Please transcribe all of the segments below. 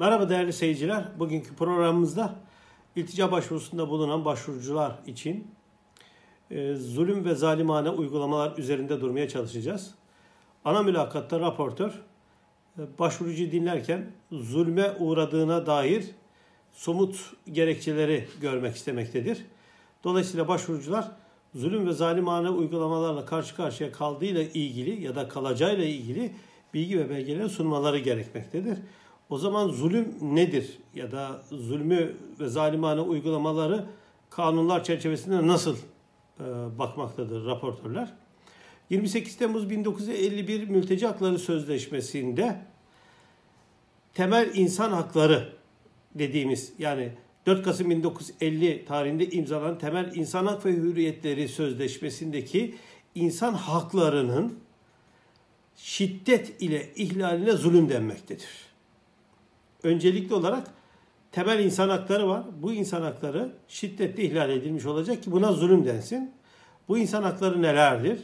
Merhaba değerli seyirciler. Bugünkü programımızda iltica başvurusunda bulunan başvurucular için e, zulüm ve zalimane uygulamalar üzerinde durmaya çalışacağız. Ana mülakatta raportör e, başvurucuyu dinlerken zulme uğradığına dair somut gerekçeleri görmek istemektedir. Dolayısıyla başvurucular zulüm ve zalimane uygulamalarla karşı karşıya kaldığıyla ilgili ya da kalacağıyla ilgili bilgi ve belgeleri sunmaları gerekmektedir. O zaman zulüm nedir ya da zulmü ve zalimane uygulamaları kanunlar çerçevesinde nasıl e, bakmaktadır raportörler? 28 Temmuz 1951 Mülteci Hakları Sözleşmesi'nde temel insan hakları dediğimiz yani 4 Kasım 1950 tarihinde imzalanan Temel İnsan Hak ve Hürriyetleri Sözleşmesi'ndeki insan haklarının şiddet ile ihlaline zulüm denmektedir. Öncelikli olarak temel insan hakları var. Bu insan hakları şiddetle ihlal edilmiş olacak ki buna zulüm densin. Bu insan hakları nelerdir?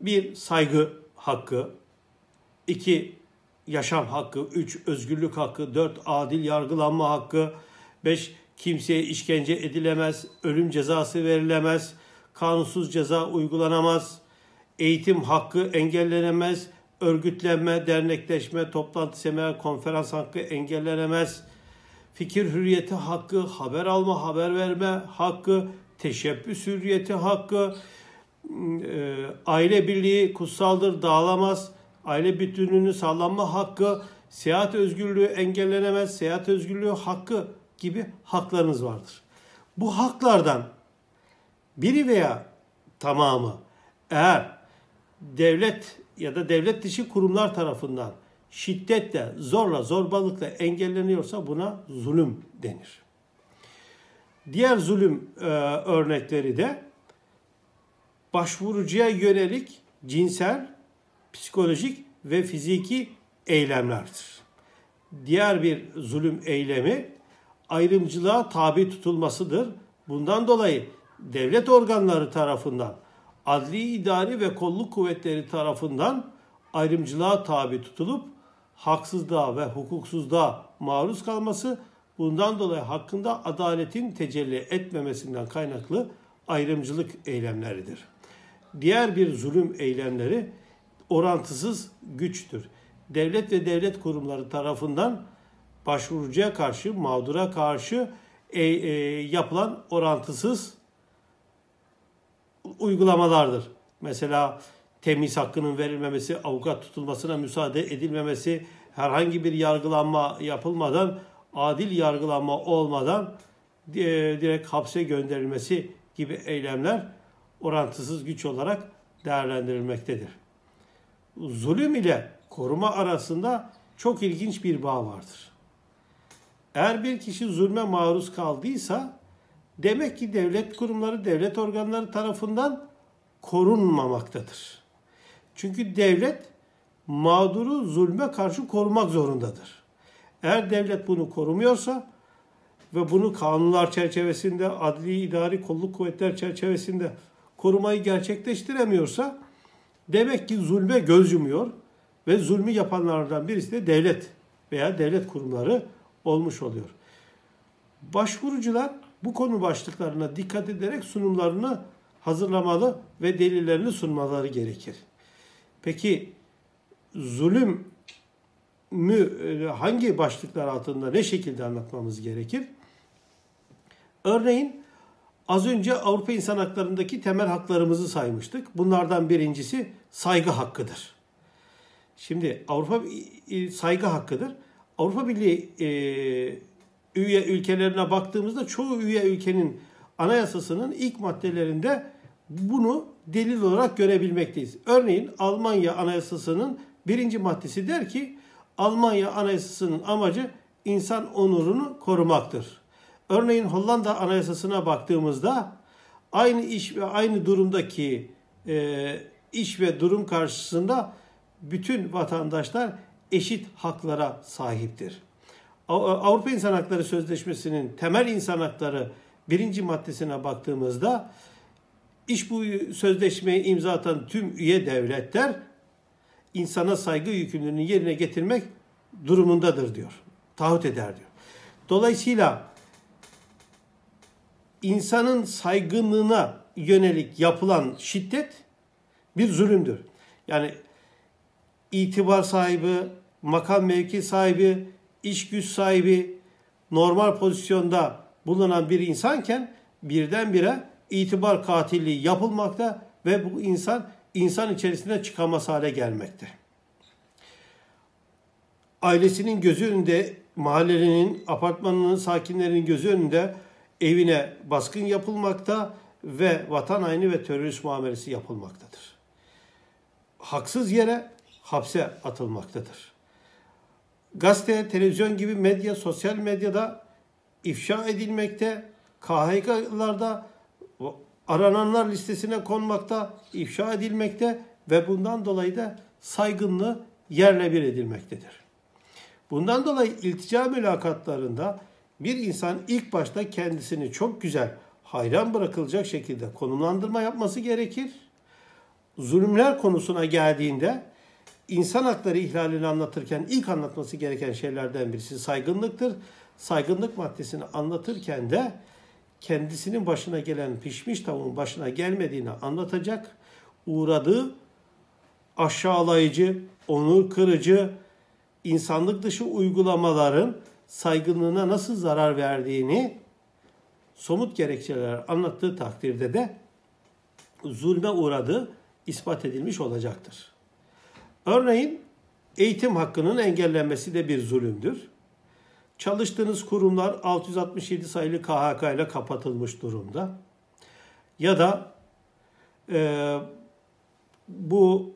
Bir, saygı hakkı. iki yaşam hakkı. Üç, özgürlük hakkı. Dört, adil yargılanma hakkı. Beş, kimseye işkence edilemez. Ölüm cezası verilemez. Kanunsuz ceza uygulanamaz. Eğitim hakkı engellenemez. Örgütlenme, dernekleşme, toplantı, seminer, konferans hakkı engellenemez. Fikir hürriyeti hakkı, haber alma, haber verme hakkı, teşebbüs hürriyeti hakkı, e, aile birliği kutsaldır, dağılamaz, aile bütünlüğünü sağlanma hakkı, seyahat özgürlüğü engellenemez, seyahat özgürlüğü hakkı gibi haklarınız vardır. Bu haklardan biri veya tamamı eğer devlet ya da devlet dışı kurumlar tarafından şiddetle, zorla, zorbalıkla engelleniyorsa buna zulüm denir. Diğer zulüm e, örnekleri de başvurucuya yönelik cinsel, psikolojik ve fiziki eylemlerdir. Diğer bir zulüm eylemi ayrımcılığa tabi tutulmasıdır. Bundan dolayı devlet organları tarafından, adli idari ve kolluk kuvvetleri tarafından ayrımcılığa tabi tutulup haksızlığa ve hukuksuzluğa maruz kalması bundan dolayı hakkında adaletin tecelli etmemesinden kaynaklı ayrımcılık eylemleridir. Diğer bir zulüm eylemleri orantısız güçtür. Devlet ve devlet kurumları tarafından başvurucuya karşı, mağdura karşı e, e, yapılan orantısız uygulamalardır. Mesela temiz hakkının verilmemesi, avukat tutulmasına müsaade edilmemesi, herhangi bir yargılanma yapılmadan, adil yargılanma olmadan e, direkt hapse gönderilmesi gibi eylemler orantısız güç olarak değerlendirilmektedir. Zulüm ile koruma arasında çok ilginç bir bağ vardır. Eğer bir kişi zulme maruz kaldıysa demek ki devlet kurumları, devlet organları tarafından korunmamaktadır. Çünkü devlet mağduru zulme karşı korumak zorundadır. Eğer devlet bunu korumuyorsa ve bunu kanunlar çerçevesinde, adli idari kolluk kuvvetler çerçevesinde korumayı gerçekleştiremiyorsa demek ki zulme göz yumuyor ve zulmü yapanlardan birisi de devlet veya devlet kurumları olmuş oluyor. Başvurucular bu konu başlıklarına dikkat ederek sunumlarını hazırlamalı ve delillerini sunmaları gerekir. Peki zulüm mü e, hangi başlıklar altında ne şekilde anlatmamız gerekir? Örneğin az önce Avrupa İnsan Hakları'ndaki temel haklarımızı saymıştık. Bunlardan birincisi saygı hakkıdır. Şimdi Avrupa saygı hakkıdır. Avrupa Birliği e, üye ülkelerine baktığımızda çoğu üye ülkenin anayasasının ilk maddelerinde bunu delil olarak görebilmekteyiz. Örneğin Almanya Anayasası'nın birinci maddesi der ki Almanya Anayasası'nın amacı insan onurunu korumaktır. Örneğin Hollanda Anayasası'na baktığımızda aynı iş ve aynı durumdaki e, iş ve durum karşısında bütün vatandaşlar eşit haklara sahiptir. Avrupa İnsan Hakları Sözleşmesi'nin temel insan hakları birinci maddesine baktığımızda iş bu sözleşmeyi imza atan tüm üye devletler insana saygı yükümlülüğünü yerine getirmek durumundadır diyor. Taahhüt eder diyor. Dolayısıyla insanın saygınlığına yönelik yapılan şiddet bir zulümdür. Yani itibar sahibi, makam mevki sahibi, iş güç sahibi, normal pozisyonda bulunan bir insanken birdenbire itibar katilliği yapılmakta ve bu insan insan içerisinde çıkamaz hale gelmekte. Ailesinin gözü önünde, mahallenin, apartmanının sakinlerinin gözü önünde evine baskın yapılmakta ve vatan haini ve terörist muamelesi yapılmaktadır. Haksız yere hapse atılmaktadır. Gazete, televizyon gibi medya, sosyal medyada ifşa edilmekte, KHK'larda arananlar listesine konmakta, ifşa edilmekte ve bundan dolayı da saygınlığı yerle bir edilmektedir. Bundan dolayı iltica mülakatlarında bir insan ilk başta kendisini çok güzel, hayran bırakılacak şekilde konumlandırma yapması gerekir. Zulümler konusuna geldiğinde insan hakları ihlalini anlatırken ilk anlatması gereken şeylerden birisi saygınlıktır. Saygınlık maddesini anlatırken de kendisinin başına gelen pişmiş tavuğun başına gelmediğini anlatacak. Uğradığı aşağılayıcı, onur kırıcı, insanlık dışı uygulamaların saygınlığına nasıl zarar verdiğini somut gerekçeler anlattığı takdirde de zulme uğradığı ispat edilmiş olacaktır. Örneğin eğitim hakkının engellenmesi de bir zulümdür. Çalıştığınız kurumlar 667 sayılı KHK ile kapatılmış durumda. Ya da e, bu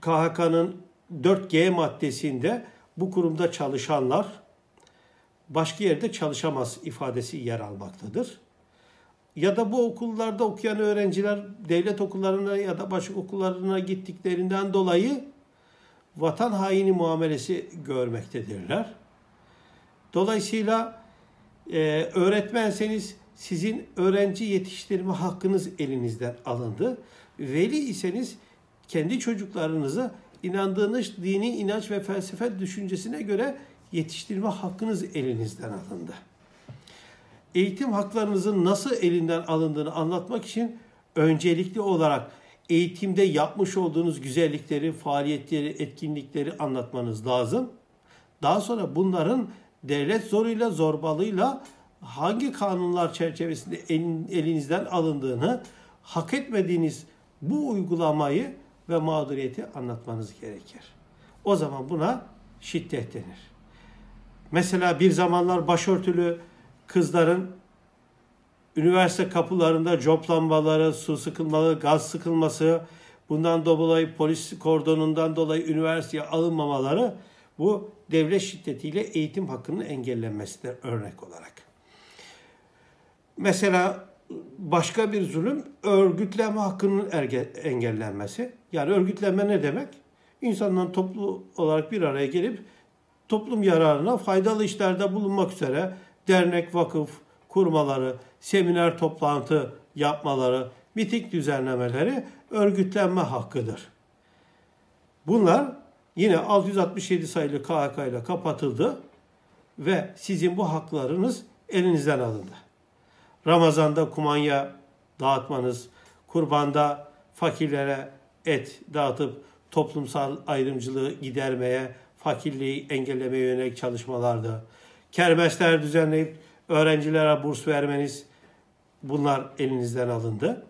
KHK'nın 4G maddesinde bu kurumda çalışanlar başka yerde çalışamaz ifadesi yer almaktadır. Ya da bu okullarda okuyan öğrenciler devlet okullarına ya da başka okullarına gittiklerinden dolayı vatan haini muamelesi görmektedirler. Dolayısıyla e, öğretmenseniz sizin öğrenci yetiştirme hakkınız elinizden alındı. Veli iseniz kendi çocuklarınızı inandığınız dini inanç ve felsefe düşüncesine göre yetiştirme hakkınız elinizden alındı. Eğitim haklarınızın nasıl elinden alındığını anlatmak için öncelikli olarak eğitimde yapmış olduğunuz güzellikleri, faaliyetleri, etkinlikleri anlatmanız lazım. Daha sonra bunların devlet zoruyla, zorbalığıyla hangi kanunlar çerçevesinde elinizden alındığını, hak etmediğiniz bu uygulamayı ve mağduriyeti anlatmanız gerekir. O zaman buna şiddet denir. Mesela bir zamanlar başörtülü kızların üniversite kapılarında coplanmaları, su sıkılmaları, gaz sıkılması, bundan dolayı polis kordonundan dolayı üniversiteye alınmamaları bu devlet şiddetiyle eğitim hakkının engellenmesidir örnek olarak. Mesela başka bir zulüm örgütlenme hakkının engellenmesi. Yani örgütlenme ne demek? İnsanların toplu olarak bir araya gelip toplum yararına faydalı işlerde bulunmak üzere dernek, vakıf kurmaları, seminer toplantı yapmaları, miting düzenlemeleri örgütlenme hakkıdır. Bunlar yine 667 sayılı KHK ile kapatıldı ve sizin bu haklarınız elinizden alındı. Ramazanda kumanya dağıtmanız, kurbanda fakirlere et dağıtıp toplumsal ayrımcılığı gidermeye, fakirliği engellemeye yönelik çalışmalardı. Kermesler düzenleyip öğrencilere burs vermeniz bunlar elinizden alındı.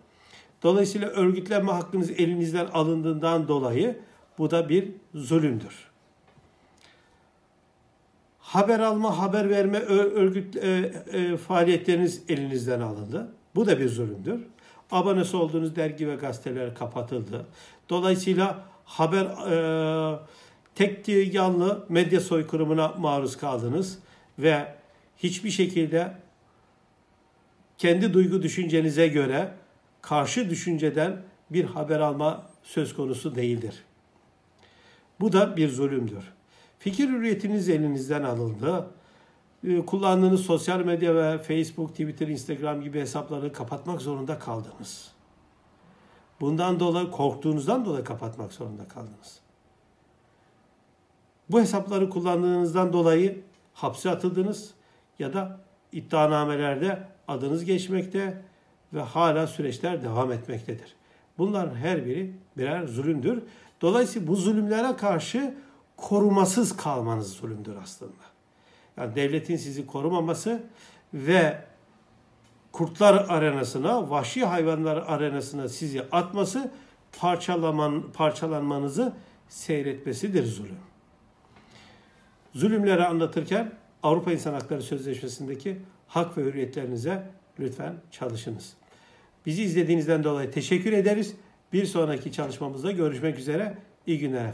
Dolayısıyla örgütlenme hakkınız elinizden alındığından dolayı bu da bir zulümdür. Haber alma, haber verme, örgüt e, e, faaliyetleriniz elinizden alındı. Bu da bir zulümdür. Abonesi olduğunuz dergi ve gazeteler kapatıldı. Dolayısıyla haber e, tek yanlı medya soykırımına maruz kaldınız ve hiçbir şekilde kendi duygu düşüncenize göre karşı düşünceden bir haber alma söz konusu değildir. Bu da bir zulümdür. Fikir hürriyetiniz elinizden alındı. Ee, kullandığınız sosyal medya ve Facebook, Twitter, Instagram gibi hesapları kapatmak zorunda kaldınız. Bundan dolayı korktuğunuzdan dolayı kapatmak zorunda kaldınız. Bu hesapları kullandığınızdan dolayı hapse atıldınız ya da iddianamelerde adınız geçmekte ve hala süreçler devam etmektedir. Bunların her biri birer zulümdür. Dolayısıyla bu zulümlere karşı korumasız kalmanız zulümdür aslında. Yani devletin sizi korumaması ve kurtlar arenasına, vahşi hayvanlar arenasına sizi atması, parçalaman, parçalanmanızı seyretmesidir zulüm. Zulümleri anlatırken Avrupa İnsan Hakları Sözleşmesi'ndeki hak ve hürriyetlerinize lütfen çalışınız. Bizi izlediğinizden dolayı teşekkür ederiz. Bir sonraki çalışmamızda görüşmek üzere. İyi günler efendim.